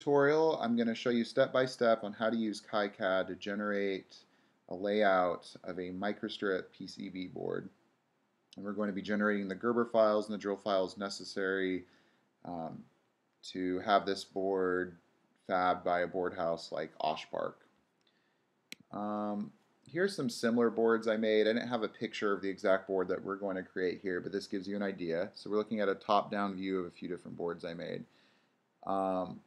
tutorial, I'm going to show you step by step on how to use KiCad to generate a layout of a microstrip PCB board. And we're going to be generating the Gerber files and the drill files necessary um, to have this board fabbed by a board house like OSH Park. Um, here's some similar boards I made. I didn't have a picture of the exact board that we're going to create here, but this gives you an idea. So we're looking at a top-down view of a few different boards I made. Um,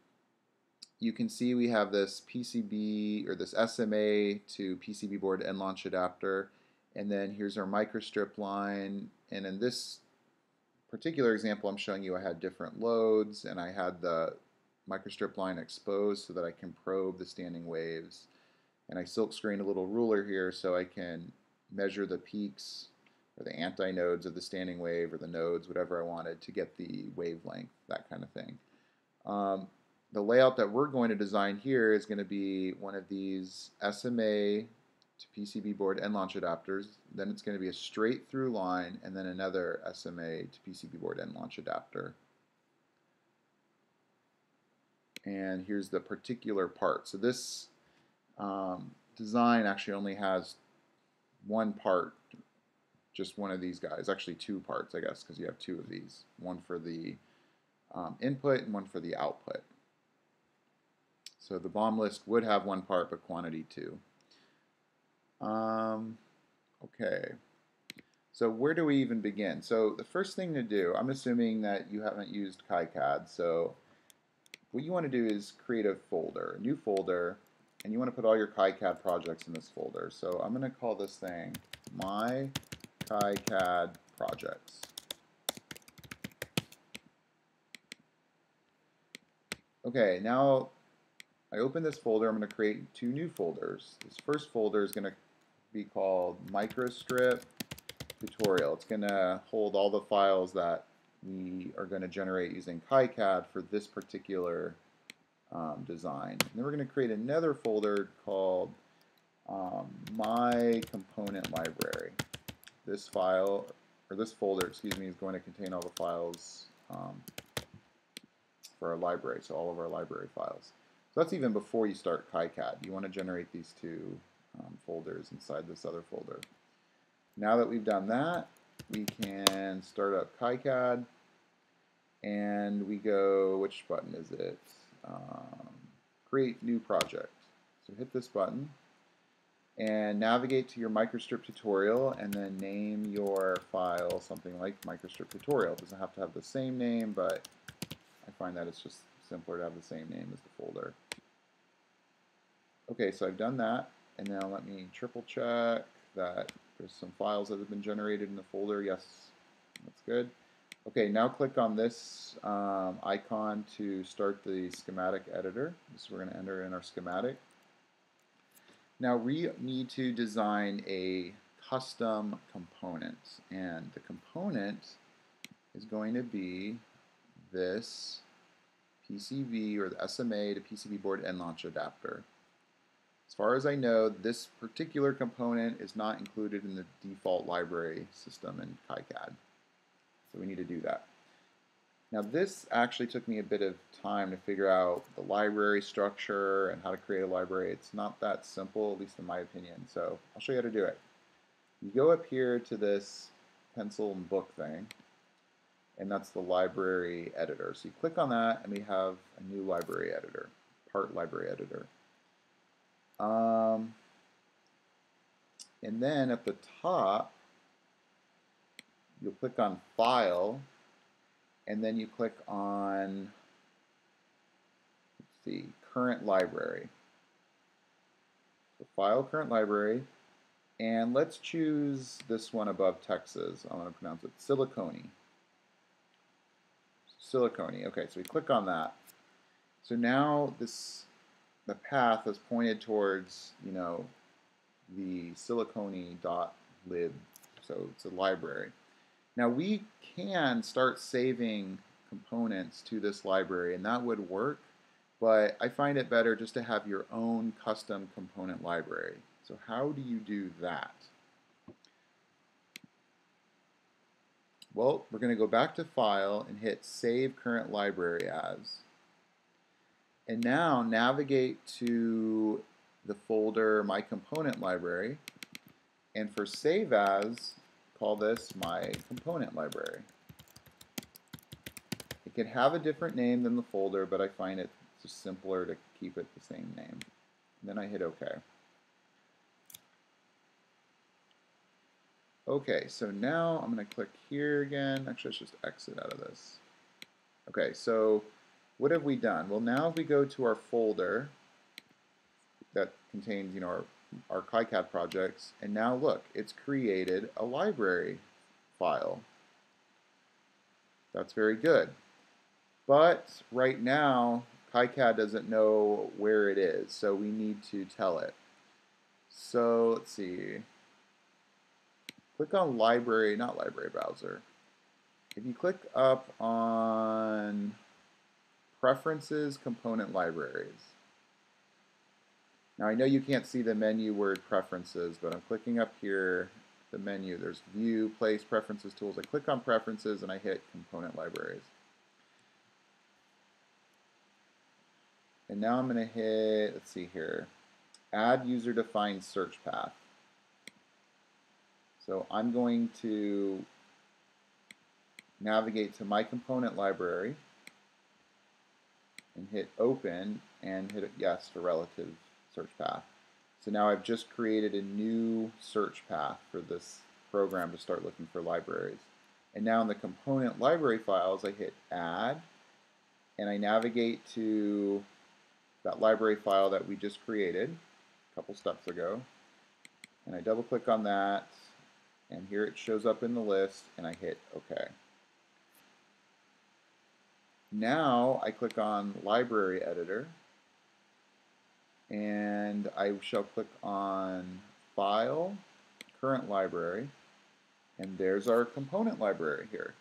you can see we have this PCB or this SMA to PCB board end launch adapter. And then here's our microstrip line. And in this particular example I'm showing you I had different loads and I had the microstrip line exposed so that I can probe the standing waves. And I silk screened a little ruler here so I can measure the peaks or the antinodes of the standing wave or the nodes, whatever I wanted to get the wavelength, that kind of thing. Um, the layout that we're going to design here is going to be one of these SMA to PCB board end launch adapters. Then it's going to be a straight through line and then another SMA to PCB board end launch adapter. And here's the particular part. So this um, design actually only has one part, just one of these guys. Actually two parts, I guess, because you have two of these. One for the um, input and one for the output. So the BOM list would have one part, but quantity two. Um, okay. So where do we even begin? So the first thing to do, I'm assuming that you haven't used KiCad, so what you want to do is create a folder, a new folder, and you want to put all your KiCad projects in this folder. So I'm going to call this thing My KiCad Projects. Okay, now I open this folder, I'm going to create two new folders. This first folder is going to be called microstrip tutorial. It's going to hold all the files that we are going to generate using KiCad for this particular um, design. And then we're going to create another folder called um, my component library. This file, or this folder, excuse me, is going to contain all the files um, for our library, so all of our library files. So that's even before you start KiCad. You want to generate these two um, folders inside this other folder. Now that we've done that, we can start up KiCad and we go, which button is it? Um, create new project. So hit this button and navigate to your microstrip tutorial and then name your file something like microstrip tutorial. It doesn't have to have the same name, but I find that it's just simpler to have the same name as the folder. Okay, so I've done that, and now let me triple check that there's some files that have been generated in the folder. Yes, that's good. Okay, now click on this um, icon to start the schematic editor. This we're going to enter in our schematic. Now we need to design a custom component, and the component is going to be this PCB or the SMA to PCB board end launch adapter. As far as I know, this particular component is not included in the default library system in KiCad. So we need to do that. Now this actually took me a bit of time to figure out the library structure and how to create a library. It's not that simple, at least in my opinion. So I'll show you how to do it. You go up here to this pencil and book thing, and that's the library editor. So you click on that, and we have a new library editor, part library editor. Um, and then at the top, you'll click on File, and then you click on, let's see, Current Library. So File, Current Library, and let's choose this one above Texas. I'm going to pronounce it Siliconi. Siliconi. Okay, so we click on that. So now this the path is pointed towards, you know, the siliconi dot lib, so it's a library. Now we can start saving components to this library and that would work, but I find it better just to have your own custom component library. So how do you do that? Well, we're going to go back to File and hit Save Current Library As. And now navigate to the folder My Component Library. And for Save As, call this My Component Library. It could have a different name than the folder, but I find it just simpler to keep it the same name. And then I hit OK. Okay, so now I'm going to click here again. Actually, let's just exit out of this. Okay, so what have we done? Well, now if we go to our folder that contains, you know, our, our KiCad projects, and now look, it's created a library file. That's very good. But right now, KiCad doesn't know where it is, so we need to tell it. So let's see. Click on library, not library browser. If you click up on preferences component libraries. Now I know you can't see the menu word preferences, but I'm clicking up here, the menu, there's view, place, preferences, tools. I click on preferences and I hit component libraries. And now I'm going to hit, let's see here, add user defined search path. So I'm going to navigate to my component library and hit open and hit yes for relative search path. So now I've just created a new search path for this program to start looking for libraries. And now in the component library files, I hit add and I navigate to that library file that we just created a couple steps ago. And I double click on that and here it shows up in the list and I hit OK. Now I click on Library Editor and I shall click on File, Current Library, and there's our component library here.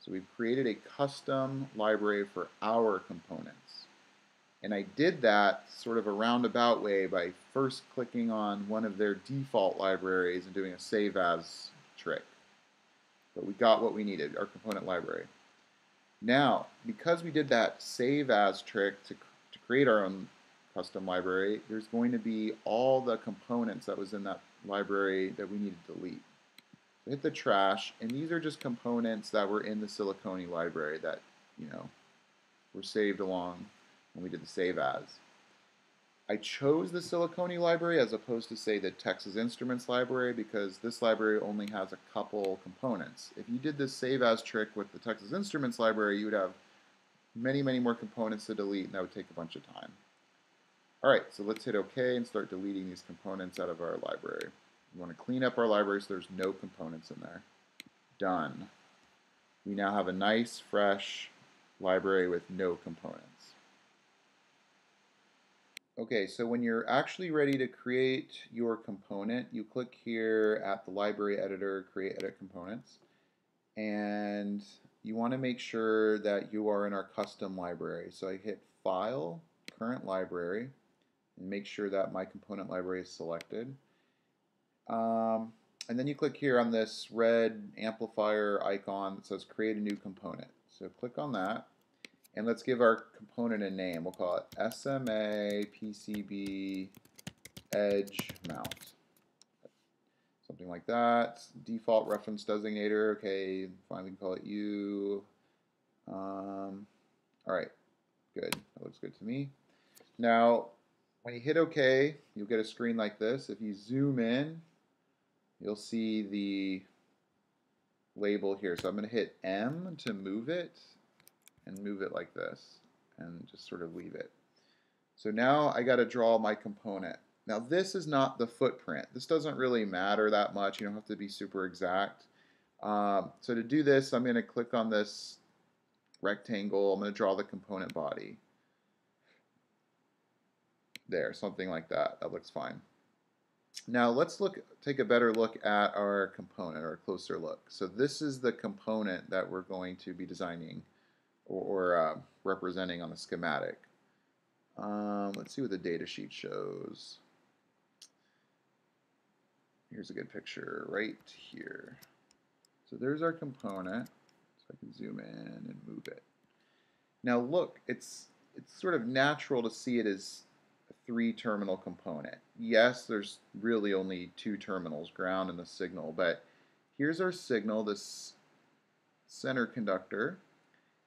So we've created a custom library for our components. And I did that sort of a roundabout way by first clicking on one of their default libraries and doing a save as trick. But we got what we needed, our component library. Now, because we did that save as trick to, to create our own custom library, there's going to be all the components that was in that library that we need to delete. So hit the trash, and these are just components that were in the Siliconi library that, you know, were saved along when we did the save as. I chose the Siliconi library as opposed to say the Texas Instruments library because this library only has a couple components. If you did this save as trick with the Texas Instruments library, you would have many, many more components to delete and that would take a bunch of time. Alright, so let's hit OK and start deleting these components out of our library. We want to clean up our library so there's no components in there. Done. We now have a nice, fresh library with no components. Okay, so when you're actually ready to create your component, you click here at the library editor, create edit components, and you want to make sure that you are in our custom library. So I hit File, Current Library, and make sure that my component library is selected. Um, and then you click here on this red amplifier icon that says Create a New Component. So click on that. And let's give our component a name. We'll call it SMA PCB Edge Mount. Something like that. Default reference designator. Okay, fine, we can call it U. Um, all right, good. That looks good to me. Now, when you hit OK, you'll get a screen like this. If you zoom in, you'll see the label here. So I'm going to hit M to move it and move it like this and just sort of leave it. So now I got to draw my component. Now this is not the footprint. This doesn't really matter that much. You don't have to be super exact. Um, so to do this, I'm going to click on this rectangle. I'm going to draw the component body. There, something like that. That looks fine. Now let's look, take a better look at our component or a closer look. So this is the component that we're going to be designing or, or uh, representing on the schematic. Um, let's see what the data sheet shows. Here's a good picture right here. So there's our component. So I can zoom in and move it. Now look, it's it's sort of natural to see it as a three terminal component. Yes, there's really only two terminals, ground and the signal, but here's our signal, this center conductor,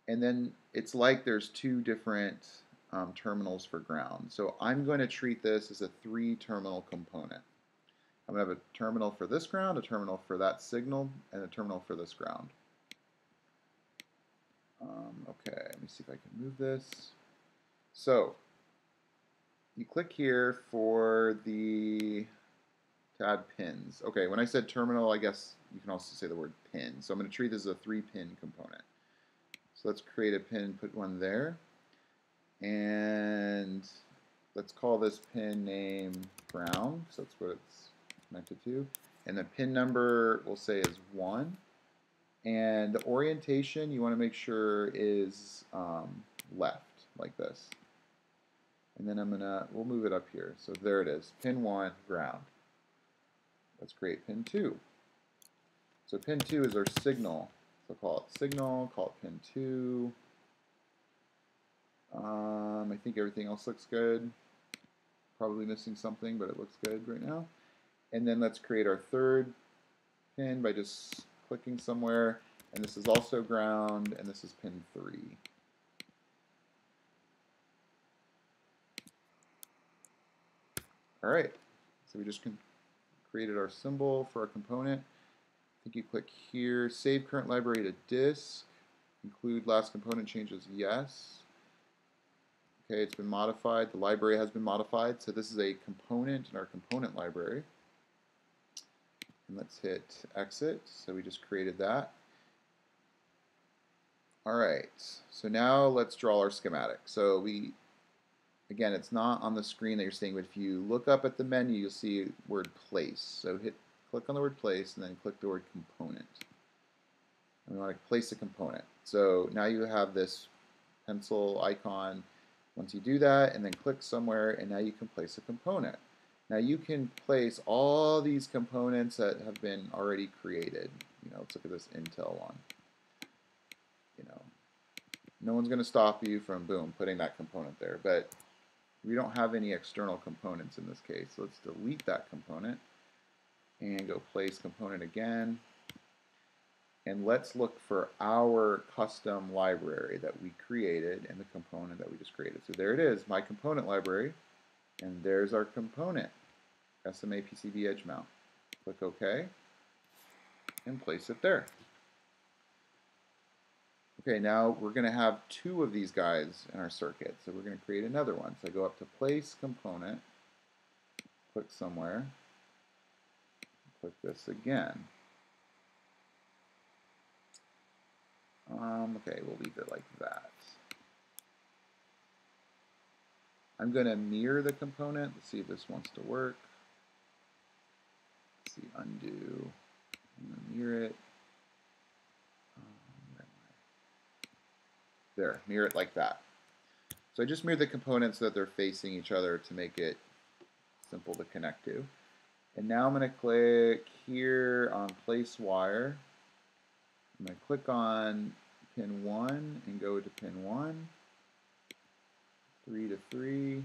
and then it's like there's two different um, terminals for ground. So I'm going to treat this as a three terminal component. I'm going to have a terminal for this ground, a terminal for that signal, and a terminal for this ground. Um, okay, let me see if I can move this. So you click here for the to add pins. Okay, when I said terminal, I guess you can also say the word pin. So I'm going to treat this as a three pin component. So let's create a pin, put one there. And let's call this pin name ground, because that's what it's connected to. And the pin number we'll say is 1. And the orientation you want to make sure is um, left, like this. And then I'm going to, we'll move it up here. So there it is, pin 1, ground. Let's create pin 2. So pin 2 is our signal. So call it signal, call it pin 2. Um, I think everything else looks good. Probably missing something, but it looks good right now. And then let's create our third pin by just clicking somewhere. And this is also ground, and this is pin 3. All right, so we just created our symbol for our component. I think you click here, save current library to disk, include last component changes, yes. Okay, it's been modified. The library has been modified. So this is a component in our component library. And let's hit exit. So we just created that. All right, so now let's draw our schematic. So we, again, it's not on the screen that you're seeing, but if you look up at the menu, you'll see word place. So hit, click on the word place and then click the word component. And we want to place a component. So now you have this pencil icon once you do that and then click somewhere and now you can place a component. Now you can place all these components that have been already created. You know, let's look at this Intel one. You know, no one's going to stop you from, boom, putting that component there. But we don't have any external components in this case. So let's delete that component and go place component again and let's look for our custom library that we created and the component that we just created. So there it is, my component library, and there's our component, SMA PCB edge mount. Click OK, and place it there. Okay, now we're going to have two of these guys in our circuit, so we're going to create another one. So I go up to Place Component, click somewhere, click this again. Um, okay, we'll leave it like that. I'm going to mirror the component. Let's see if this wants to work. Let's see, undo. I'm going to mirror it. Um, there, mirror it like that. So I just mirrored the components so that they're facing each other to make it simple to connect to. And now I'm going to click here on place wire. I'm going to click on pin 1 and go to pin 1, 3 to 3,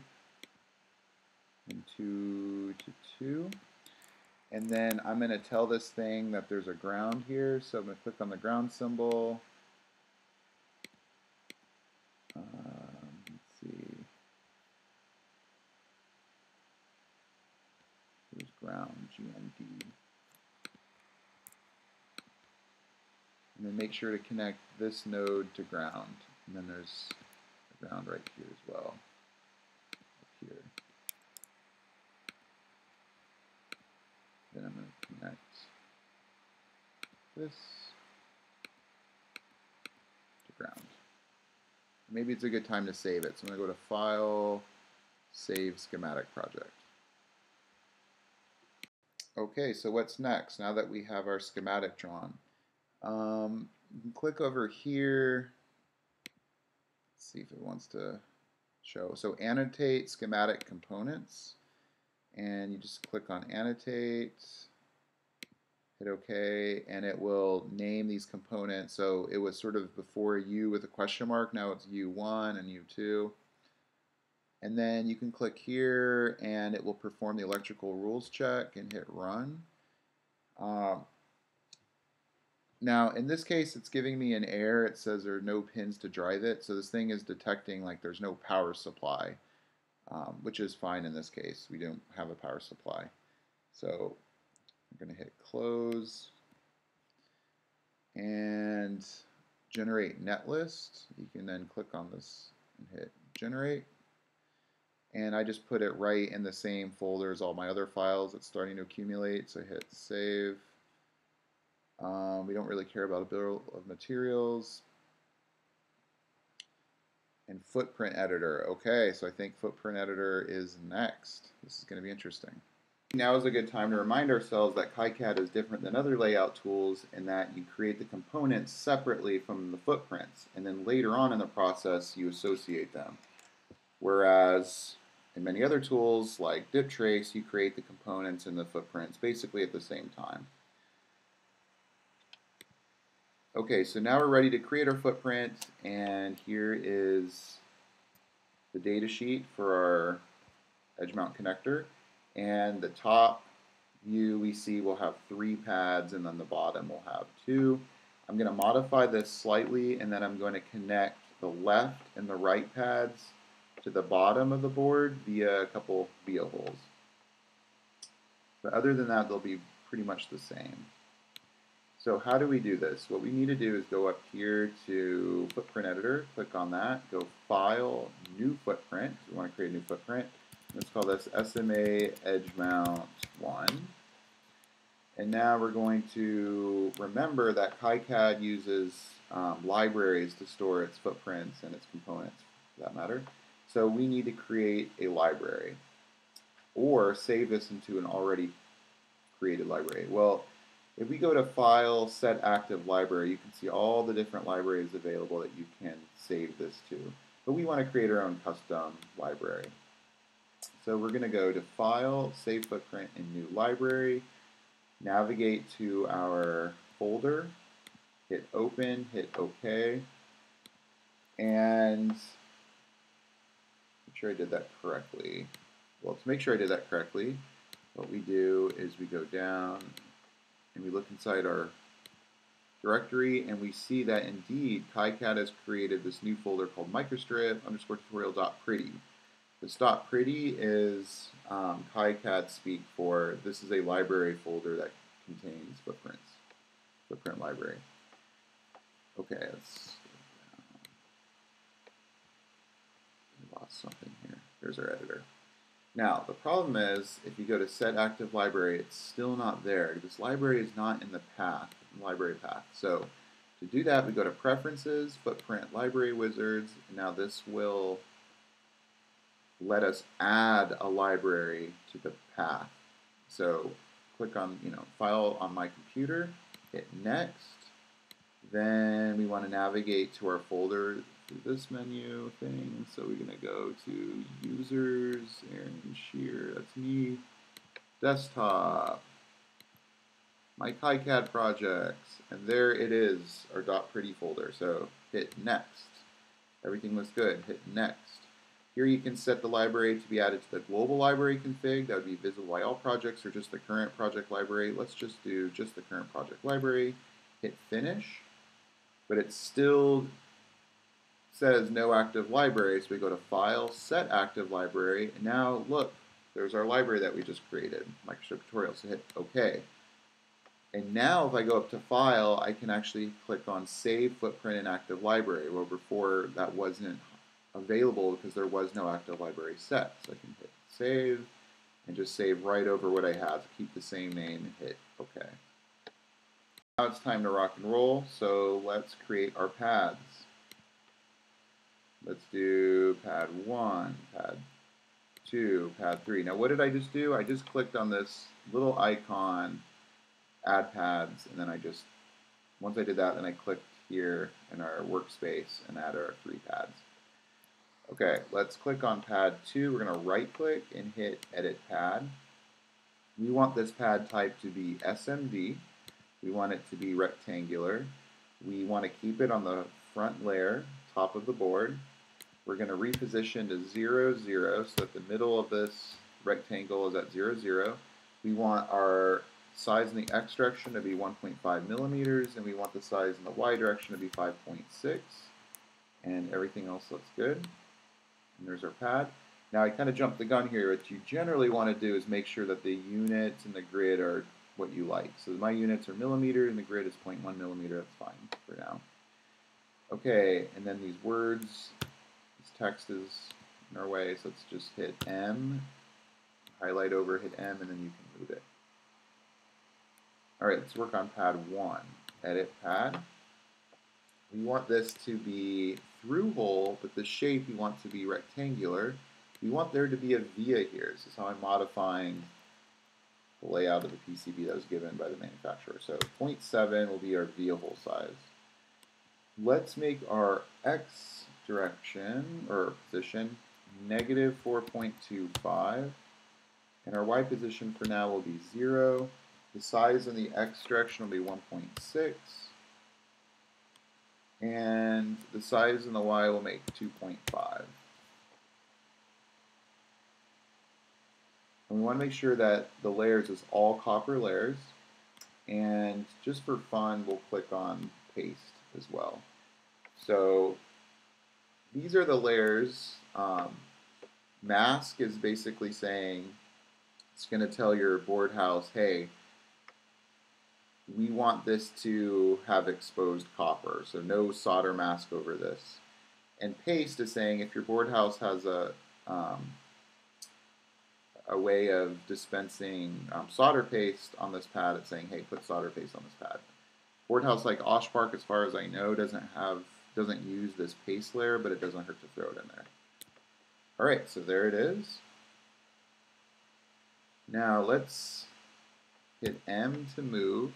and 2 to 2. And then I'm going to tell this thing that there's a ground here, so I'm going to click on the ground symbol. Um, let's see. There's ground, GND. And then make sure to connect this node to ground. And then there's a ground right here as well. Up here. Then I'm going to connect this to ground. Maybe it's a good time to save it. So I'm going to go to File, Save Schematic Project. Okay, so what's next now that we have our schematic drawn? Um, click over here. Let's see if it wants to show. So annotate schematic components. And you just click on annotate, hit OK, and it will name these components. So it was sort of before U with a question mark, now it's U1 and U2. And then you can click here and it will perform the electrical rules check and hit run. Um, now, in this case, it's giving me an error. It says there are no pins to drive it. So this thing is detecting like there's no power supply, um, which is fine in this case. We don't have a power supply. So I'm going to hit close and generate netlist. You can then click on this and hit generate. And I just put it right in the same folder as all my other files. It's starting to accumulate, so I hit save. Um, we don't really care about a bill of materials. And footprint editor. Okay, so I think footprint editor is next. This is going to be interesting. Now is a good time to remind ourselves that KiCad is different than other layout tools in that you create the components separately from the footprints, and then later on in the process you associate them. Whereas in many other tools like DipTrace, you create the components and the footprints basically at the same time. Okay, so now we're ready to create our footprint, and here is the data sheet for our edge mount connector. And the top view we see will have three pads, and then the bottom will have two. I'm going to modify this slightly, and then I'm going to connect the left and the right pads to the bottom of the board via a couple via holes. But other than that, they'll be pretty much the same. So how do we do this? What we need to do is go up here to Footprint Editor, click on that, go File, New Footprint, we want to create a new footprint. Let's call this SMA Edge Mount 1. And now we're going to remember that KiCad uses um, libraries to store its footprints and its components, for that matter. So we need to create a library or save this into an already created library. Well, if we go to File, Set Active Library, you can see all the different libraries available that you can save this to. But we want to create our own custom library. So we're going to go to File, Save Footprint, and New Library, navigate to our folder, hit Open, hit OK, and make sure I did that correctly. Well, to make sure I did that correctly, what we do is we go down and we look inside our directory and we see that indeed KiCad has created this new folder called microstrip underscore tutorial dot pretty. This dot pretty is um, KiCad speak for this is a library folder that contains footprints, footprint library. Okay, let's lost something here. There's our editor. Now, the problem is, if you go to set active library, it's still not there. This library is not in the path, library path. So to do that, we go to Preferences, Footprint Library Wizards, now this will let us add a library to the path. So click on, you know, File on my computer, hit Next, then we want to navigate to our folder this menu thing. So we're going to go to users, Aaron Scher, that's me, desktop, my KiCad projects, and there it is, our dot .pretty folder. So hit next. Everything looks good. Hit next. Here you can set the library to be added to the global library config. That would be visible by all projects or just the current project library. Let's just do just the current project library. Hit finish. But it's still says no active library, so we go to File, Set Active Library, and now look, there's our library that we just created, Microstrip Tutorial, so hit OK. And now if I go up to File, I can actually click on Save Footprint in Active Library, where before that wasn't available because there was no active library set. So I can hit Save, and just save right over what I have, keep the same name, and hit OK. Now it's time to rock and roll, so let's create our paths. Let's do pad 1, pad 2, pad 3. Now what did I just do? I just clicked on this little icon, add pads, and then I just, once I did that, then I clicked here in our workspace and add our three pads. Okay, let's click on pad 2. We're going to right click and hit edit pad. We want this pad type to be SMD. We want it to be rectangular. We want to keep it on the front layer, top of the board. We're going to reposition to 0, 0, so that the middle of this rectangle is at 0, 0. We want our size in the x direction to be 1.5 millimeters, and we want the size in the y direction to be 5.6, and everything else looks good. And there's our pad. Now I kind of jumped the gun here. What you generally want to do is make sure that the units and the grid are what you like. So my units are millimeter, and the grid is 0.1 millimeter. That's fine for now. Okay, and then these words, text is in our way, so let's just hit M, highlight over, hit M, and then you can move it. All right, let's work on pad 1. Edit pad. We want this to be through hole, but the shape we want to be rectangular. We want there to be a via here. This is how I'm modifying the layout of the PCB that was given by the manufacturer. So 0.7 will be our via hole size. Let's make our x direction, or position, negative 4.25. And our y position for now will be 0. The size in the x direction will be 1.6. And the size in the y will make 2.5. And we want to make sure that the layers is all copper layers. And just for fun, we'll click on paste as well. So these are the layers. Um, mask is basically saying, it's going to tell your board house, hey, we want this to have exposed copper, so no solder mask over this. And paste is saying if your board house has a um, a way of dispensing um, solder paste on this pad, it's saying, hey, put solder paste on this pad. Board house like OSH Park, as far as I know, doesn't have doesn't use this paste layer, but it doesn't hurt to throw it in there. All right, so there it is. Now let's hit M to move.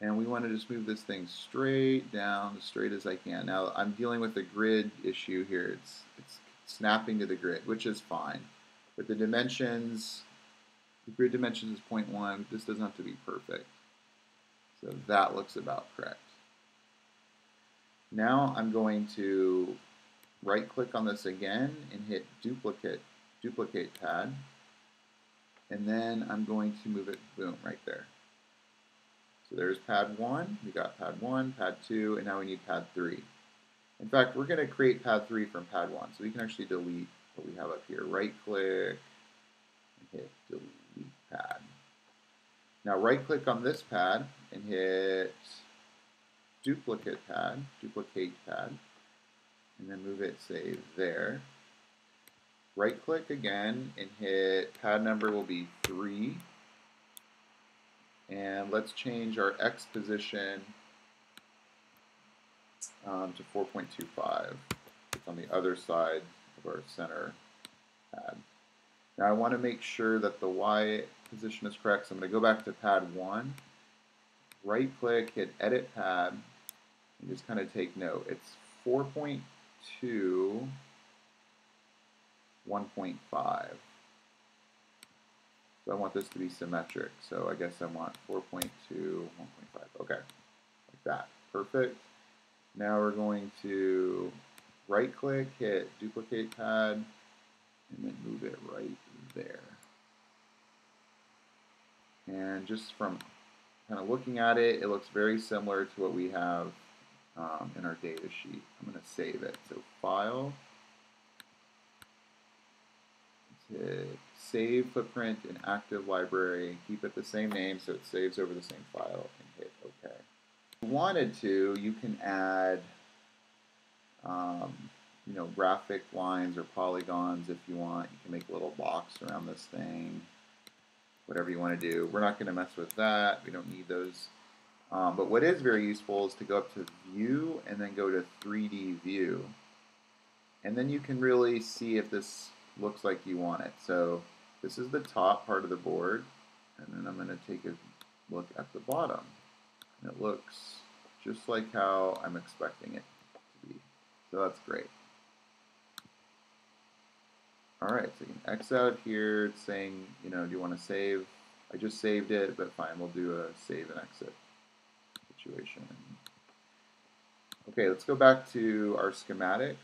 And we want to just move this thing straight down, as straight as I can. Now I'm dealing with a grid issue here. It's, it's snapping to the grid, which is fine. But the dimensions, the grid dimensions is 0.1. This doesn't have to be perfect. So that looks about correct. Now I'm going to right click on this again and hit duplicate, duplicate pad. And then I'm going to move it, boom, right there. So there's pad 1, we got pad 1, pad 2, and now we need pad 3. In fact, we're going to create pad 3 from pad 1, so we can actually delete what we have up here. Right click, and hit delete pad. Now right click on this pad and hit duplicate pad, duplicate pad, and then move it, say, there. Right click again and hit pad number will be 3 and let's change our X position um, to 4.25. It's on the other side of our center pad. Now I want to make sure that the Y position is correct, so I'm going to go back to pad 1, right click, hit edit pad, and just kind of take note. It's 4.2, 1.5. So I want this to be symmetric. So I guess I want 4.2, 1.5. Okay, like that. Perfect. Now we're going to right click, hit duplicate pad, and then move it right there. And just from kind of looking at it, it looks very similar to what we have um, in our data sheet. I'm going to save it. So File, Save Footprint in Active Library, keep it the same name so it saves over the same file, and hit OK. If you wanted to, you can add um, you know, graphic lines or polygons if you want. You can make a little box around this thing, whatever you want to do. We're not going to mess with that. We don't need those. Um, but what is very useful is to go up to View and then go to 3D View. And then you can really see if this looks like you want it. So this is the top part of the board. And then I'm going to take a look at the bottom. And it looks just like how I'm expecting it to be. So that's great. All right, so you can X out here. It's saying, you know, do you want to save? I just saved it, but fine, we'll do a save and exit situation. Okay, let's go back to our schematic.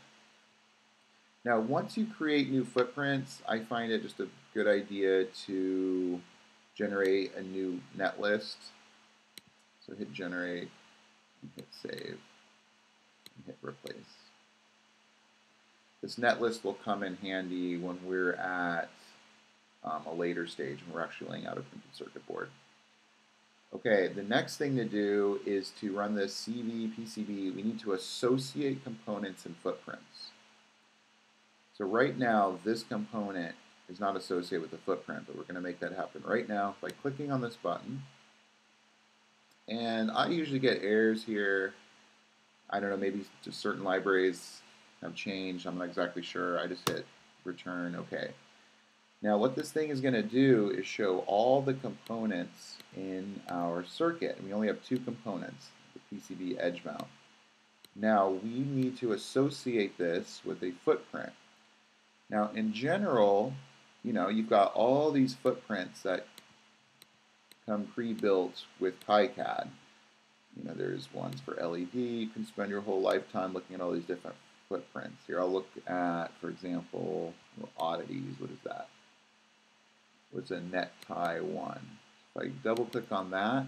Now, once you create new footprints, I find it just a good idea to generate a new net list. So hit generate, hit save, hit replace. This net list will come in handy when we're at um, a later stage and we're actually laying out a printed circuit board. Okay, the next thing to do is to run this CV PCB. We need to associate components and footprints. So right now, this component is not associated with the footprint, but we're going to make that happen right now by clicking on this button. And I usually get errors here. I don't know, maybe just certain libraries have changed. I'm not exactly sure. I just hit return OK. Now what this thing is going to do is show all the components in our circuit. We only have two components, the PCB edge mount. Now we need to associate this with a footprint. Now in general, you know, you've got all these footprints that come pre-built with KiCad. You know, there's ones for LED. You can spend your whole lifetime looking at all these different footprints. Here I'll look at, for example, oddities. What is that? Was a NetTie 1. If I double click on that,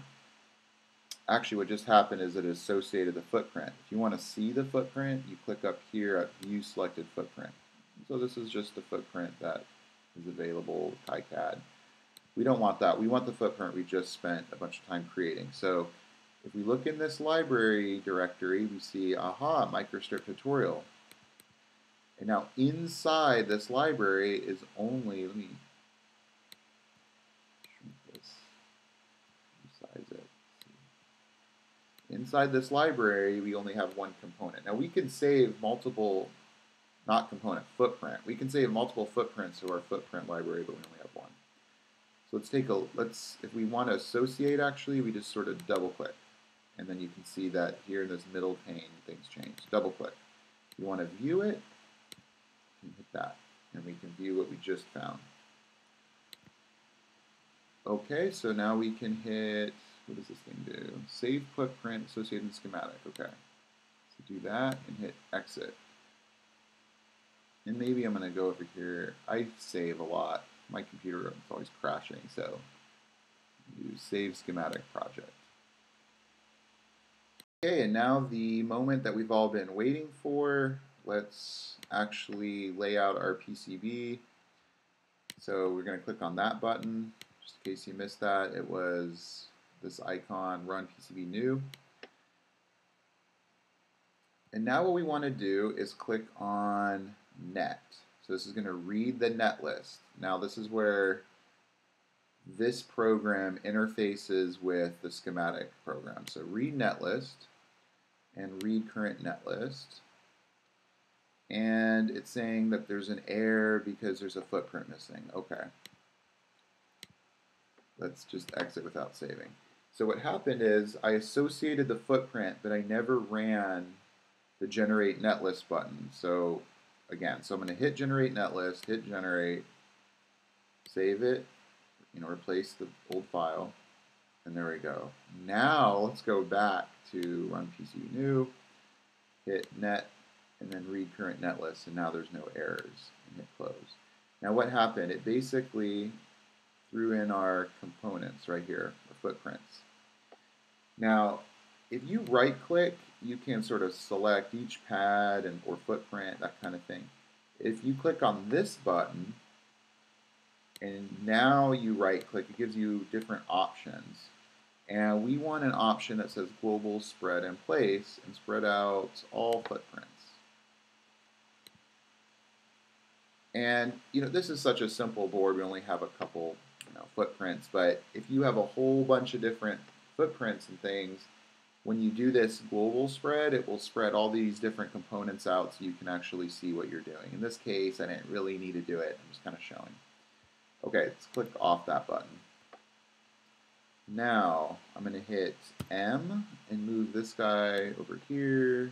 actually what just happened is it associated the footprint. If you want to see the footprint, you click up here at View Selected Footprint. So this is just the footprint that is available with KiCad. We don't want that. We want the footprint we just spent a bunch of time creating. So if we look in this library directory, we see, aha, microstrip tutorial. And now inside this library is only, let me Inside this library, we only have one component. Now we can save multiple, not component, footprint. We can save multiple footprints to our footprint library, but we only have one. So let's take a, let's, if we want to associate actually, we just sort of double click. And then you can see that here in this middle pane, things change. Double click. If you want to view it, you hit that. And we can view what we just found. Okay, so now we can hit what does this thing do? Save footprint associated schematic. Okay. So do that and hit exit. And maybe I'm going to go over here. I save a lot. My computer is always crashing, so use save schematic project. Okay, and now the moment that we've all been waiting for. Let's actually lay out our PCB. So we're going to click on that button. Just in case you missed that, it was this icon, run Pcbnew. And now what we want to do is click on net. So this is going to read the net list. Now this is where this program interfaces with the schematic program. So read netlist and read current netlist. And it's saying that there's an error because there's a footprint missing. Okay. Let's just exit without saving. So what happened is I associated the footprint, but I never ran the generate netlist button. So again, so I'm going to hit generate netlist, hit generate, save it, you know, replace the old file, and there we go. Now let's go back to run Pcbnew, hit net, and then read current netlist, and now there's no errors, and hit close. Now what happened? It basically threw in our components right here, our footprints. Now, if you right click, you can sort of select each pad and or footprint, that kind of thing. If you click on this button, and now you right click, it gives you different options. And we want an option that says global spread in place and spread out all footprints. And you know, this is such a simple board, we only have a couple you know, footprints, but if you have a whole bunch of different footprints and things, when you do this global spread, it will spread all these different components out so you can actually see what you're doing. In this case, I didn't really need to do it. I'm just kind of showing. Okay, let's click off that button. Now, I'm going to hit M and move this guy over here,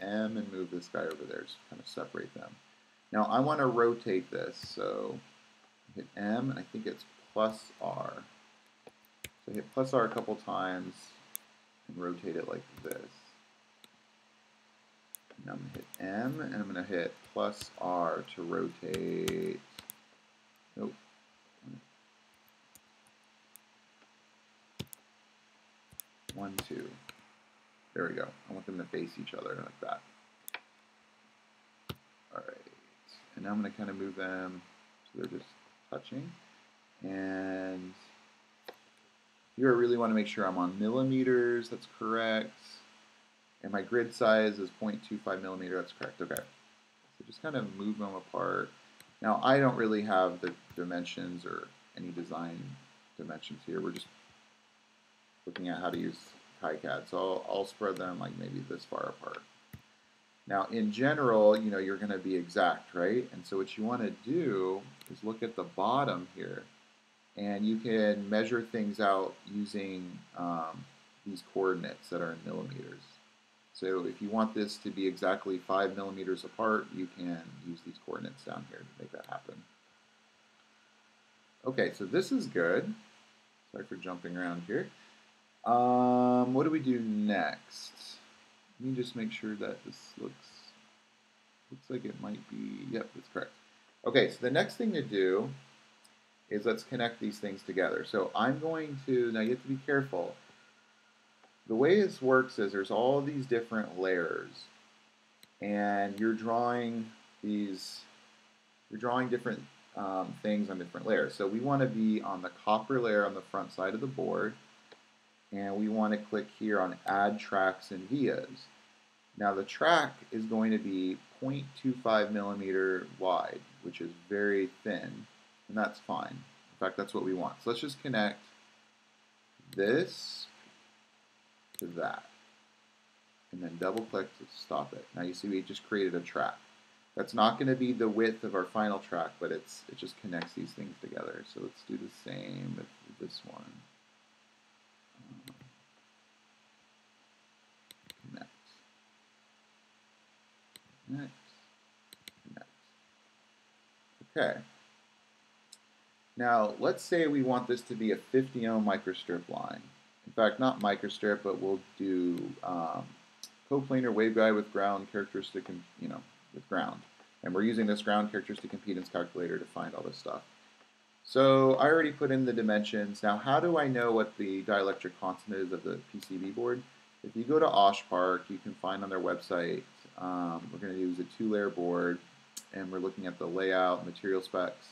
and M and move this guy over there, just kind of separate them. Now, I want to rotate this, so hit M, and I think it's plus R. So hit plus R a couple times and rotate it like this. Now I'm going to hit M, and I'm going to hit plus R to rotate. Nope. One, two. There we go. I want them to face each other like that. All right. And now I'm going to kind of move them so they're just touching. And here I really want to make sure I'm on millimeters. That's correct. And my grid size is 0.25 millimeter. That's correct. Okay. So just kind of move them apart. Now I don't really have the dimensions or any design dimensions here. We're just looking at how to use KiCad. So I'll, I'll spread them like maybe this far apart. Now in general, you know, you're going to be exact, right? And so what you want to do is look at the bottom here and you can measure things out using um, these coordinates that are in millimeters. So if you want this to be exactly 5 millimeters apart, you can use these coordinates down here to make that happen. Okay, so this is good. Sorry for jumping around here. Um, what do we do next? Let me just make sure that this looks looks like it might be, yep, that's correct. Okay, so the next thing to do is let's connect these things together. So I'm going to, now you have to be careful. The way this works is there's all these different layers and you're drawing these, you're drawing different um, things on different layers. So we want to be on the copper layer on the front side of the board and we want to click here on add tracks and vias. Now the track is going to be 0.25 millimeter wide, which is very thin and that's fine. In fact, that's what we want. So let's just connect this to that. And then double click to stop it. Now you see we just created a track. That's not going to be the width of our final track, but it's it just connects these things together. So let's do the same with this one. Connect. Connect. Connect. Okay. Now, let's say we want this to be a 50 ohm microstrip line. In fact, not microstrip, but we'll do um, coplanar waveguide with ground characteristic, you know, with ground. And we're using this ground characteristic impedance calculator to find all this stuff. So I already put in the dimensions. Now, how do I know what the dielectric constant is of the PCB board? If you go to OshPark, you can find on their website, um, we're going to use a two-layer board, and we're looking at the layout, material specs,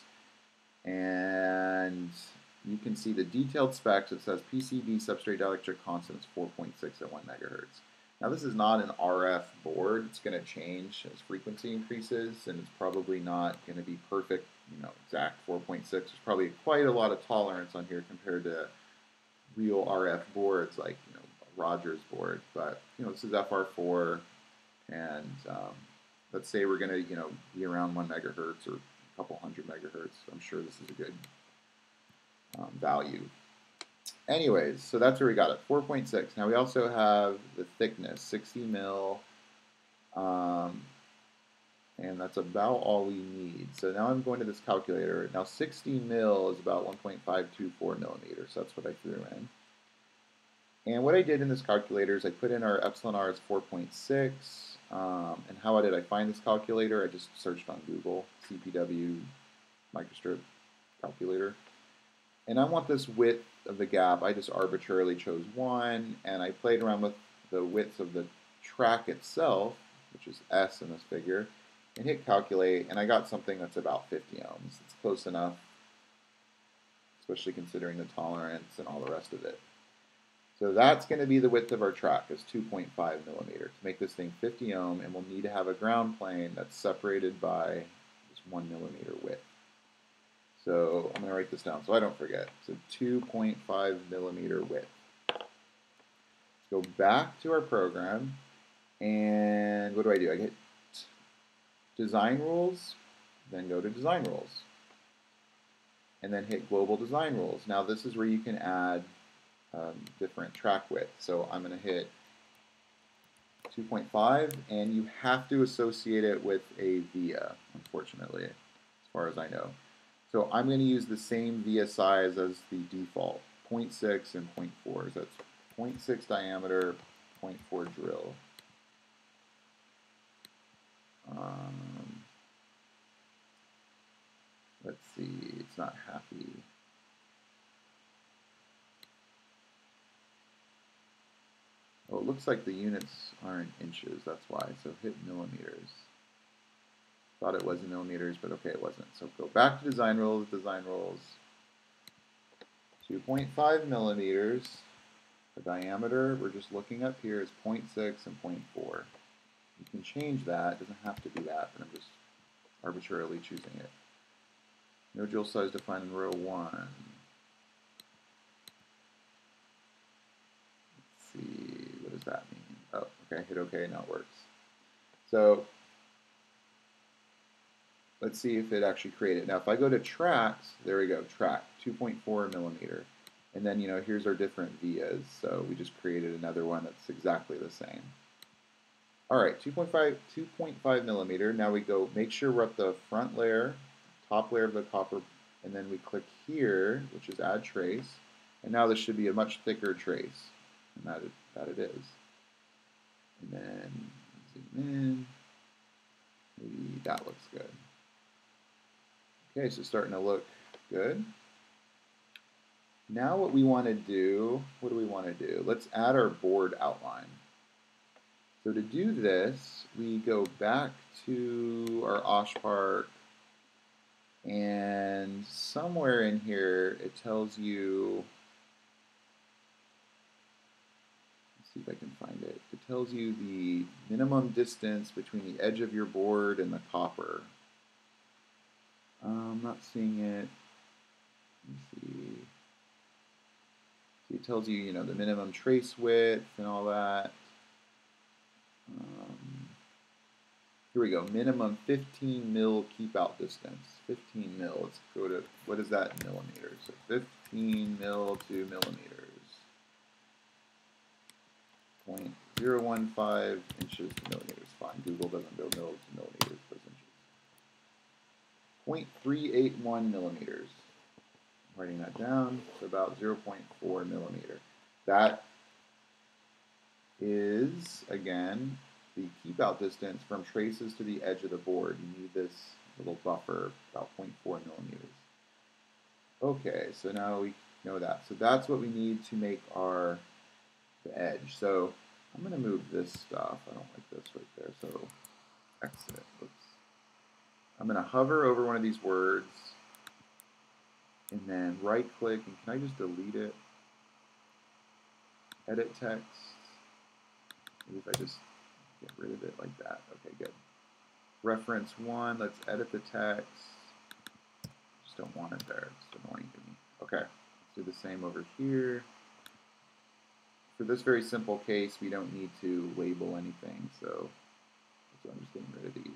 and you can see the detailed specs. It says PCB substrate dielectric constant is 4.6 at 1 megahertz. Now this is not an RF board. It's going to change as frequency increases, and it's probably not going to be perfect, you know, exact 4.6. There's probably quite a lot of tolerance on here compared to real RF boards like, you know, Rogers board. But, you know, this is FR4, and um, let's say we're going to, you know, be around 1 megahertz or couple hundred megahertz. I'm sure this is a good um, value. Anyways, so that's where we got it, 4.6. Now we also have the thickness, 60 mil, um, and that's about all we need. So now I'm going to this calculator. Now 60 mil is about 1.524 millimeters, so that's what I threw in. And what I did in this calculator is I put in our epsilon r is 4.6, um, and how did I find this calculator? I just searched on Google, CPW microstrip calculator. And I want this width of the gap. I just arbitrarily chose 1, and I played around with the width of the track itself, which is S in this figure, and hit calculate, and I got something that's about 50 ohms. It's close enough, especially considering the tolerance and all the rest of it. So that's going to be the width of our track, is 2.5 millimeter. To make this thing 50 ohm, and we'll need to have a ground plane that's separated by this 1 millimeter width. So I'm going to write this down so I don't forget. So 2.5 millimeter width. Let's go back to our program, and what do I do? I hit design rules, then go to design rules, and then hit global design rules. Now this is where you can add um, different track width. So I'm going to hit 2.5, and you have to associate it with a via, unfortunately, as far as I know. So I'm going to use the same via size as the default, 0.6 and 0.4. So that's 0.6 diameter, 0.4 drill. Um, let's see, it's not happy. Oh, it looks like the units aren't inches, that's why. So hit millimeters. Thought it was in millimeters, but okay, it wasn't. So go back to design rules, design rules. 2.5 millimeters. The diameter, we're just looking up here, is 0.6 and 0.4. You can change that, it doesn't have to be that, but I'm just arbitrarily choosing it. No drill size defined in row 1. Let's see, does that mean? Oh, okay, hit OK, now it works. So let's see if it actually created. Now if I go to tracks, there we go, track, 2.4 millimeter. And then, you know, here's our different vias. So we just created another one that's exactly the same. All right, 2.5 2.5 millimeter. Now we go make sure we're at the front layer, top layer of the copper, and then we click here, which is add trace. And now this should be a much thicker trace. And that it, that it is. And then zoom in. Maybe that looks good. Okay, so starting to look good. Now what we want to do, what do we want to do? Let's add our board outline. So to do this, we go back to our OSH Park and somewhere in here it tells you, let's see if I can find it, it tells you the minimum distance between the edge of your board and the copper. I'm not seeing it. Let me see. It tells you, you know, the minimum trace width and all that. Um, here we go. Minimum 15 mil keep out distance. 15 mil. Let's go to, what is that in millimeters? So 15 mil to millimeters. 0.015 inches to millimeters. Fine. Google doesn't go to millimeters, but inches. 0.381 millimeters writing that down, so about 0.4 millimeter. That is, again, the keep out distance from traces to the edge of the board. You need this little buffer, about 0.4 millimeters. Okay, so now we know that. So that's what we need to make our edge. So I'm going to move this stuff. I don't like this right there, so exit. Oops. I'm going to hover over one of these words and then right click and can I just delete it? Edit text. Maybe if I just get rid of it like that. Okay, good. Reference one, let's edit the text. Just don't want it there, it's annoying to me. Okay, let's do the same over here. For this very simple case, we don't need to label anything, so, so I'm just getting rid of these.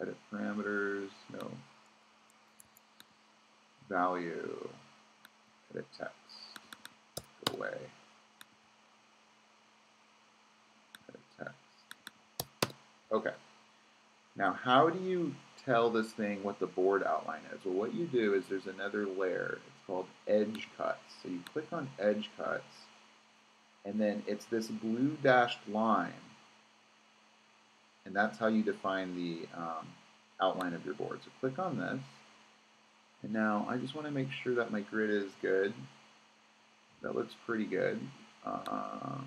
Edit parameters, no, value, edit text, go away, edit text. Okay. Now, how do you tell this thing what the board outline is? Well, what you do is there's another layer. It's called edge cuts. So you click on edge cuts, and then it's this blue dashed line, and that's how you define the um, outline of your board. So click on this, and now I just want to make sure that my grid is good. That looks pretty good. Um,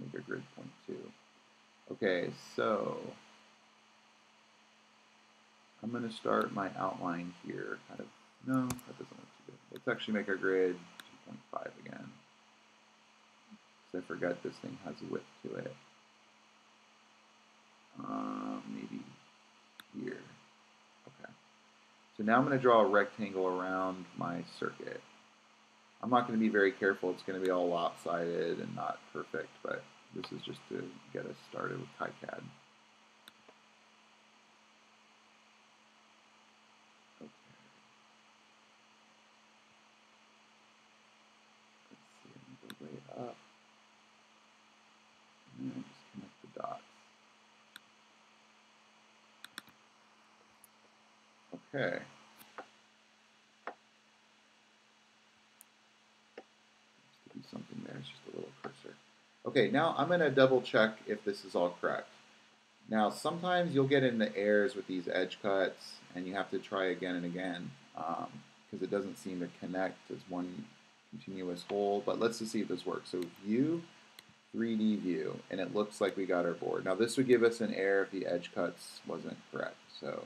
make a grid point two. Okay, so I'm going to start my outline here. Kind of, no, that doesn't look too good. Let's actually make our grid 2.5 again. Because I forgot this thing has a width to it. Um, maybe here. Okay. So now I'm going to draw a rectangle around my circuit. I'm not going to be very careful. It's going to be all lopsided and not perfect, but this is just to get us started with KiCad. Okay. Let's see, I'm going to go way up. And then just connect the dots. Okay. something there, it's just a little cursor. Okay, now I'm going to double check if this is all correct. Now, sometimes you'll get into errors with these edge cuts, and you have to try again and again because um, it doesn't seem to connect as one continuous whole. But let's just see if this works. So view, 3D view, and it looks like we got our board. Now this would give us an error if the edge cuts wasn't correct. So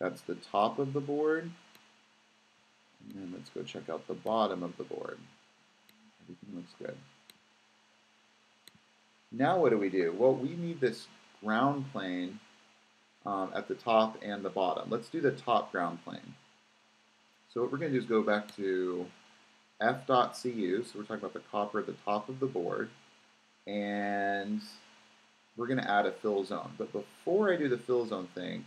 that's the top of the board. And let's go check out the bottom of the board. Everything looks good. Now what do we do? Well, we need this ground plane um, at the top and the bottom. Let's do the top ground plane. So what we're going to do is go back to f.cu, so we're talking about the copper at the top of the board, and we're going to add a fill zone. But before I do the fill zone thing,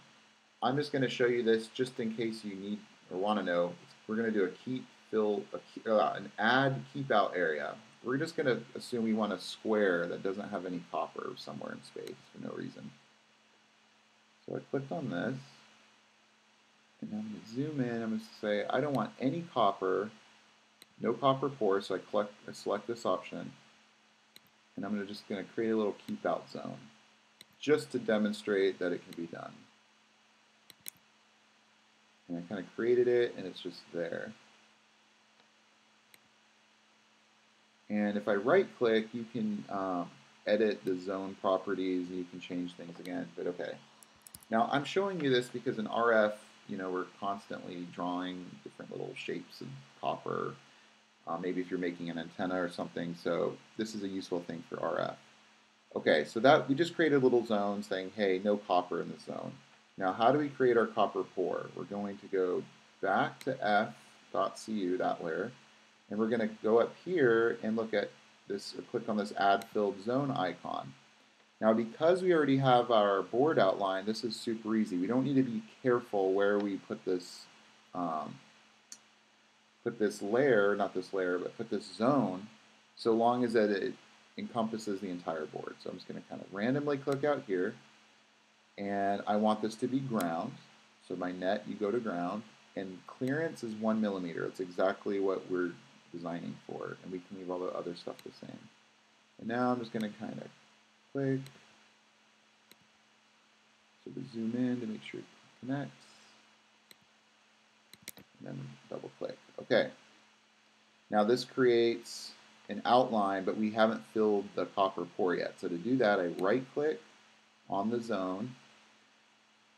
I'm just going to show you this just in case you need or want to know. We're going to do a keep fill, a, uh, an add keep out area. We're just going to assume we want a square that doesn't have any copper somewhere in space for no reason. So I clicked on this, and I'm going to zoom in. I'm going to say I don't want any copper, no copper pour, so I, collect, I select this option, and I'm just going to create a little keep out zone, just to demonstrate that it can be done. And I kind of created it, and it's just there. And if I right click, you can um, edit the zone properties and you can change things again, but okay. Now I'm showing you this because in RF, you know, we're constantly drawing different little shapes of copper. Uh, maybe if you're making an antenna or something, so this is a useful thing for RF. Okay, so that we just created a little zone saying, hey, no copper in the zone. Now, how do we create our copper pour? We're going to go back to f.cu, that layer, and we're going to go up here and look at this, or click on this add filled zone icon. Now because we already have our board outline, this is super easy. We don't need to be careful where we put this um, put this layer, not this layer, but put this zone, so long as that it encompasses the entire board. So I'm just going to kind of randomly click out here, and I want this to be ground. So my net, you go to ground, and clearance is one millimeter. It's exactly what we're designing for, and we can leave all the other stuff the same. And now I'm just going to kind of click. So we zoom in to make sure it connects. And then double click. Okay. Now this creates an outline, but we haven't filled the copper pour yet. So to do that, I right click on the zone.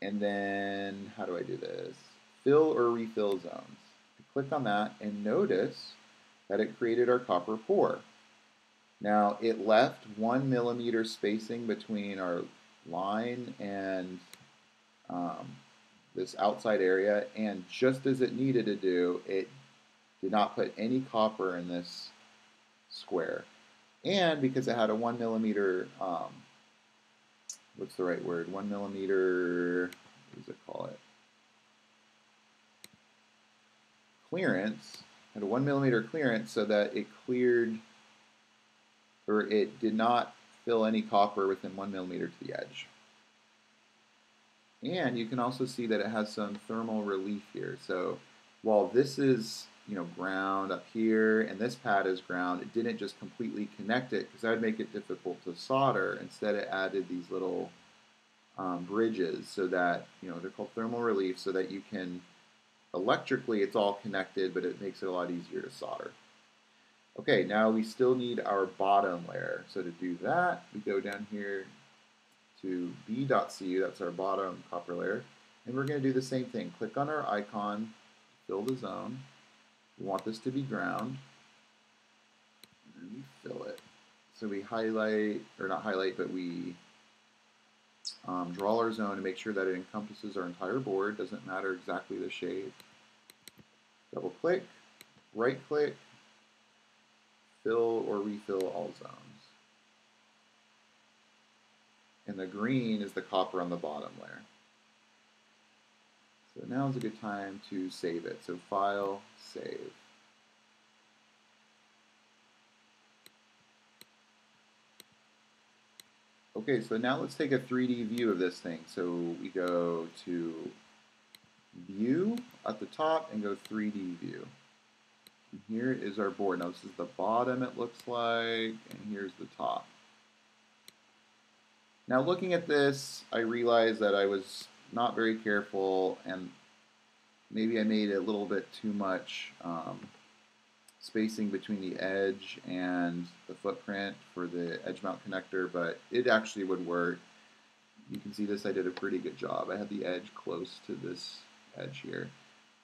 And then, how do I do this? Fill or refill zones. I click on that and notice that it created our copper pour. Now it left one millimeter spacing between our line and um, this outside area and just as it needed to do, it did not put any copper in this square. And because it had a one millimeter, um, what's the right word? One millimeter, what does it call it? Clearance, had a one millimeter clearance so that it cleared, or it did not fill any copper within one millimeter to the edge. And you can also see that it has some thermal relief here. So while this is you know ground up here and this pad is ground, it didn't just completely connect it because that would make it difficult to solder. Instead, it added these little um, bridges so that you know they're called thermal relief, so that you can electrically it's all connected, but it makes it a lot easier to solder. Okay, now we still need our bottom layer. So to do that, we go down here to b.cu, that's our bottom copper layer, and we're going to do the same thing. Click on our icon, fill the zone. We want this to be ground, and we fill it. So we highlight, or not highlight, but we um, draw our zone to make sure that it encompasses our entire board, doesn't matter exactly the shape. Double click, right click, fill or refill all zones. And the green is the copper on the bottom layer. So now is a good time to save it. So File, Save. Okay, so now let's take a 3D view of this thing. So we go to View at the top and go 3D View. And here is our board. Now this is the bottom it looks like, and here's the top. Now looking at this, I realized that I was not very careful and maybe I made a little bit too much um, spacing between the edge and the footprint for the edge mount connector, but it actually would work. You can see this, I did a pretty good job. I had the edge close to this edge here.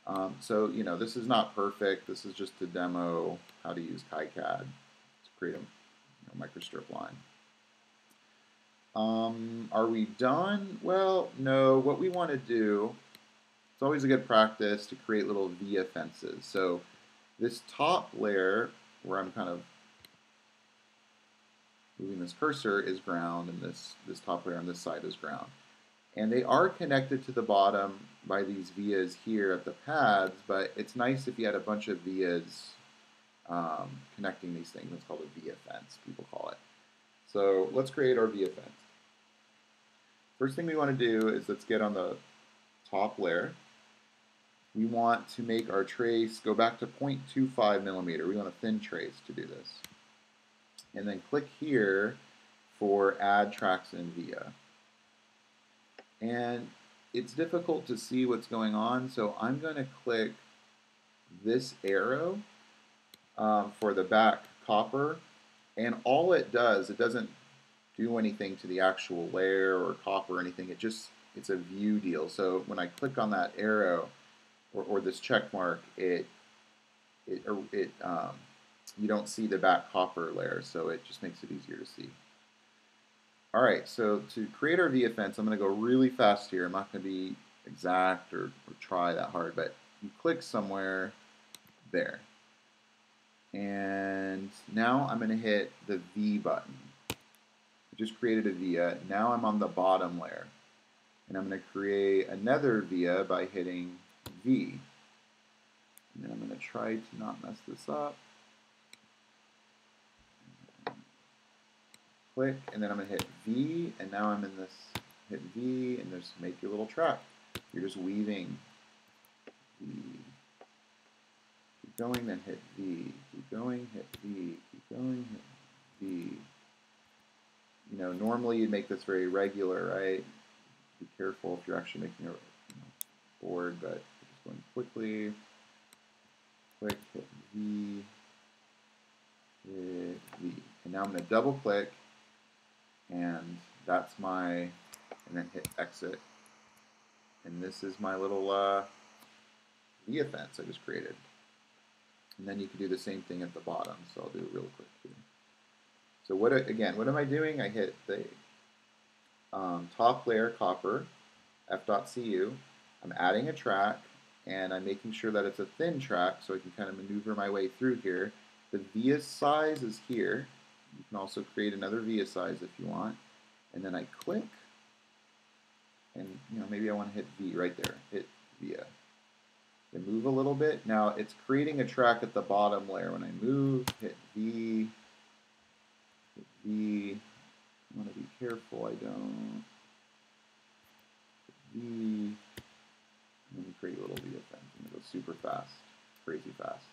Um, so, you know, this is not perfect. This is just to demo how to use KiCad to create a you know, microstrip line. Um, are we done? Well, no. What we want to do, it's always a good practice to create little via fences. So this top layer, where I'm kind of moving this cursor, is ground, and this, this top layer on this side is ground. And they are connected to the bottom by these vias here at the pads, but it's nice if you had a bunch of vias um, connecting these things. It's called a via fence, people call it. So let's create our via fence. First thing we want to do is let's get on the top layer. We want to make our trace go back to 0.25 millimeter. We want a thin trace to do this. And then click here for add tracks in via. And it's difficult to see what's going on, so I'm going to click this arrow um, for the back copper. And all it does, it doesn't do anything to the actual layer or copper or anything. It just, it's a view deal. So when I click on that arrow or, or this check mark, it, it, it um, you don't see the back copper layer, so it just makes it easier to see. All right, so to create our via fence, I'm going to go really fast here. I'm not going to be exact or, or try that hard, but you click somewhere there. And now I'm going to hit the V button. Just created a via. Now I'm on the bottom layer. And I'm going to create another via by hitting V. And then I'm going to try to not mess this up. click, and then I'm going to hit V, and now I'm in this, hit V, and just make your little track. You're just weaving V. Keep going, then hit V. Keep going, hit V. Keep going, hit V. You know, normally you'd make this very regular, right? Be careful if you're actually making a you know, board, but just going quickly. Click, hit V, hit V. And now I'm going to double click and that's my, and then hit exit. And this is my little uh, via fence I just created. And then you can do the same thing at the bottom, so I'll do it real quick too. So what, again, what am I doing? I hit the um, top layer copper, f.cu. I'm adding a track, and I'm making sure that it's a thin track so I can kind of maneuver my way through here. The via size is here, you can also create another via size if you want. And then I click, and you know maybe I want to hit V right there, hit via. Then move a little bit. Now it's creating a track at the bottom layer. When I move, hit V, V. I want to be careful I don't. V. And then create a little via fence. And it goes super fast, crazy fast.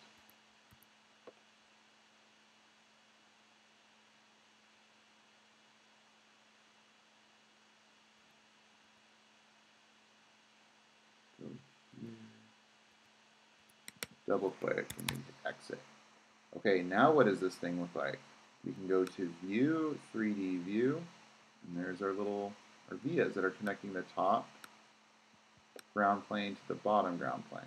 double click, and exit. Okay, now what does this thing look like? We can go to View, 3D View, and there's our little our vias that are connecting the top ground plane to the bottom ground plane.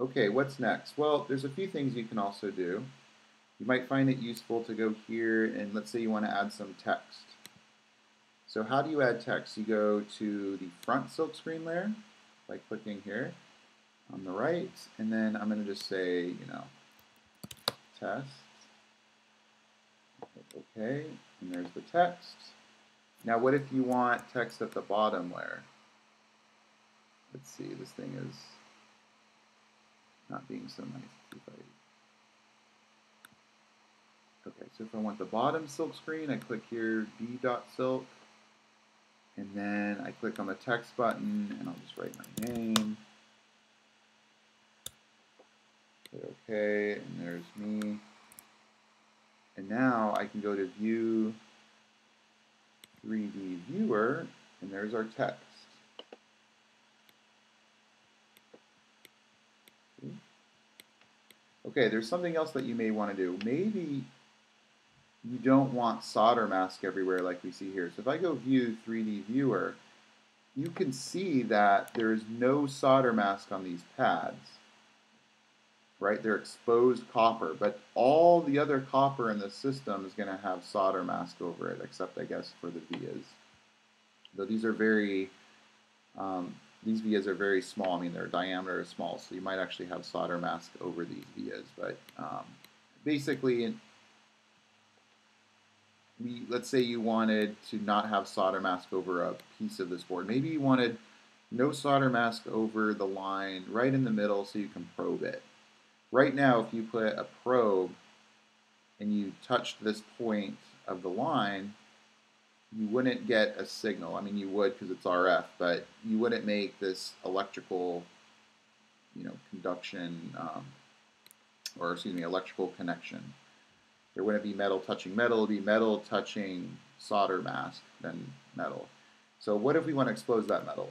Okay, what's next? Well, there's a few things you can also do. You might find it useful to go here and let's say you want to add some text. So how do you add text? You go to the front silkscreen layer by clicking here on the right, and then I'm going to just say, you know, test. Okay, and there's the text. Now what if you want text at the bottom layer? Let's see, this thing is not being so nice. Okay, so if I want the bottom silk screen, I click here b.silk. And then I click on the text button and I'll just write my name. Hit OK, and there's me. And now I can go to View 3D Viewer, and there's our text. Okay, there's something else that you may want to do. Maybe you don't want solder mask everywhere like we see here. So if I go View 3D Viewer, you can see that there is no solder mask on these pads. Right, they're exposed copper, but all the other copper in the system is going to have solder mask over it, except I guess for the vias. Though these are very, um, these vias are very small. I mean, their diameter is small, so you might actually have solder mask over these vias. But um, basically, we, let's say you wanted to not have solder mask over a piece of this board. Maybe you wanted no solder mask over the line right in the middle so you can probe it. Right now, if you put a probe and you touched this point of the line, you wouldn't get a signal. I mean, you would because it's RF, but you wouldn't make this electrical, you know, conduction, um, or excuse me, electrical connection. There wouldn't be metal touching metal, it would be metal touching solder mask, then metal. So what if we want to expose that metal?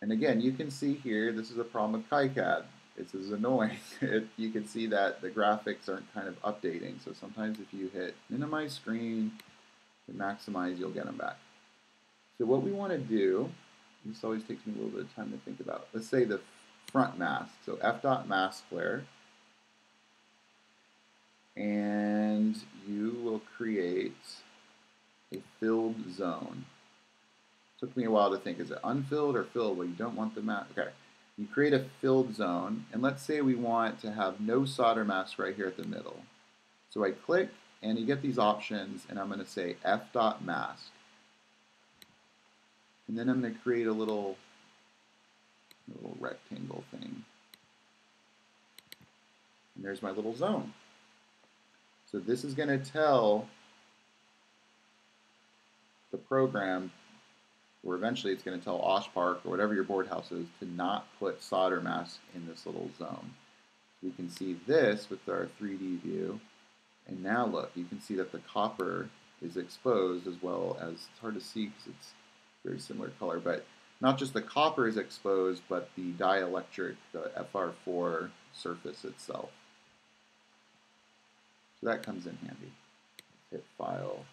And again, you can see here, this is a problem with KiCad. Is annoying. it, you can see that the graphics aren't kind of updating. So sometimes if you hit minimize screen and maximize, you'll get them back. So what we want to do, this always takes me a little bit of time to think about. Let's say the front mask. So f dot mask flare and you will create a filled zone. Took me a while to think, is it unfilled or filled? Well, you don't want the mask. Okay, you create a filled zone, and let's say we want to have no solder mask right here at the middle. So I click, and you get these options, and I'm going to say f dot mask. And then I'm going to create a little, little rectangle thing. And there's my little zone. So this is going to tell the program, or eventually it's going to tell OshPark or whatever your board house is to not put solder mask in this little zone. We can see this with our 3D view. And now look, you can see that the copper is exposed as well as, it's hard to see because it's very similar color, but not just the copper is exposed, but the dielectric, the FR4 surface itself. So that comes in handy. Hit File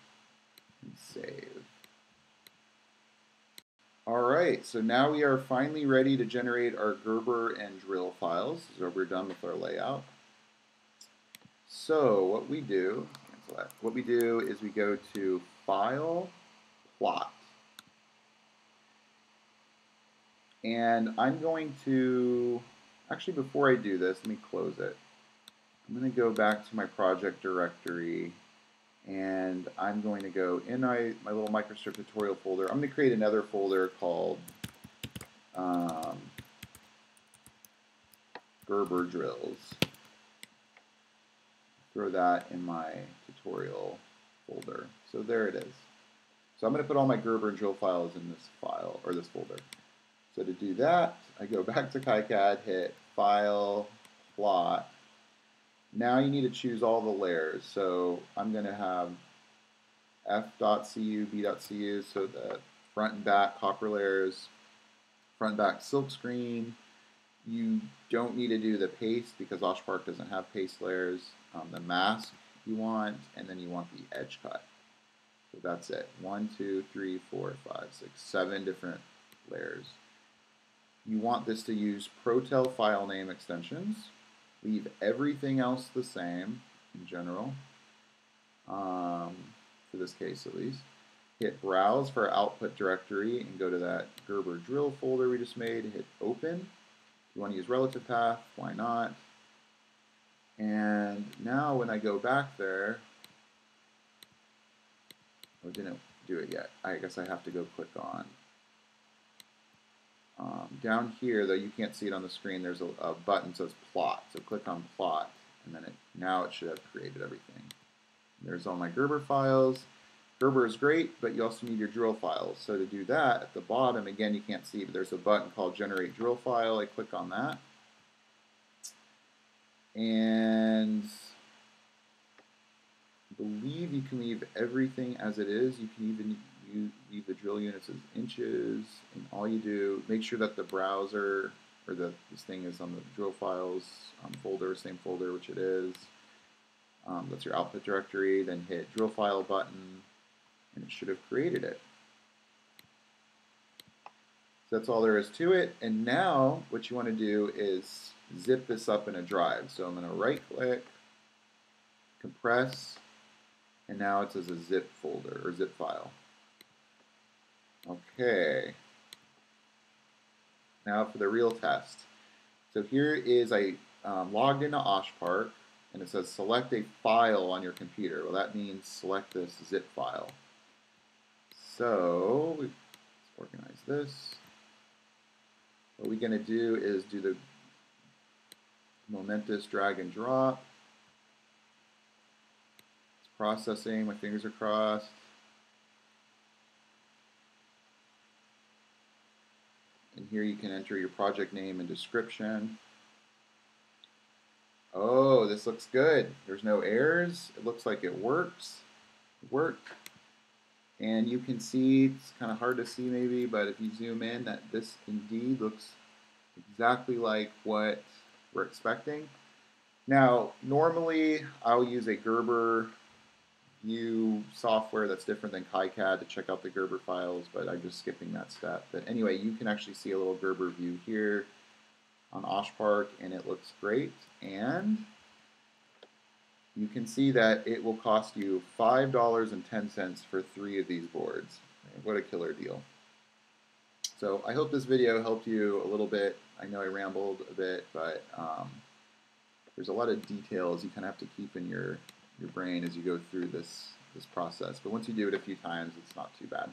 and Save. All right, so now we are finally ready to generate our Gerber and drill files. So we're done with our layout. So what we do, what we do is we go to File, Plot. And I'm going to, actually before I do this, let me close it. I'm going to go back to my project directory and I'm going to go in my, my little microstrip tutorial folder. I'm going to create another folder called um, Gerber drills. Throw that in my tutorial folder. So there it is. So I'm going to put all my Gerber drill files in this file or this folder. So to do that, I go back to KiCad, hit File, Plot, now you need to choose all the layers. So I'm going to have f.cu, b.cu, so the front and back copper layers, front and back silk screen. You don't need to do the paste because OshPark doesn't have paste layers. Um, the mask you want, and then you want the edge cut. So that's it. One, two, three, four, five, six, seven different layers. You want this to use Protel file name extensions. Leave everything else the same in general, um, for this case at least. Hit Browse for output directory and go to that Gerber drill folder we just made. Hit Open. If you want to use relative path, why not? And now when I go back there, I didn't do it yet. I guess I have to go click on um, down here, though you can't see it on the screen, there's a, a button that says plot. So click on plot, and then it, now it should have created everything. There's all my Gerber files. Gerber is great, but you also need your drill files. So to do that, at the bottom, again, you can't see, but there's a button called Generate Drill File. I click on that. And believe you can leave everything as it is. You can even you leave the drill units as inches, and all you do, make sure that the browser or that this thing is on the drill files um, folder, same folder, which it is. Um, that's your output directory. Then hit drill file button, and it should have created it. So that's all there is to it. And now what you want to do is zip this up in a drive. So I'm going to right click, compress, and now it's as a zip folder or zip file. Okay. Now for the real test. So here is I um, logged into OshPark and it says select a file on your computer. Well, that means select this zip file. So let's organize this. What we're going to do is do the momentous drag and drop. It's processing, my fingers are crossed. And here you can enter your project name and description. Oh, this looks good. There's no errors. It looks like it works. Work. And you can see, it's kind of hard to see maybe, but if you zoom in, that this indeed looks exactly like what we're expecting. Now, normally I'll use a Gerber view software that's different than KiCad to check out the Gerber files, but I'm just skipping that step. But anyway, you can actually see a little Gerber view here on OshPark, and it looks great. And you can see that it will cost you $5.10 for three of these boards. What a killer deal. So I hope this video helped you a little bit. I know I rambled a bit, but um, there's a lot of details you kind of have to keep in your, your brain as you go through this, this process. But once you do it a few times, it's not too bad.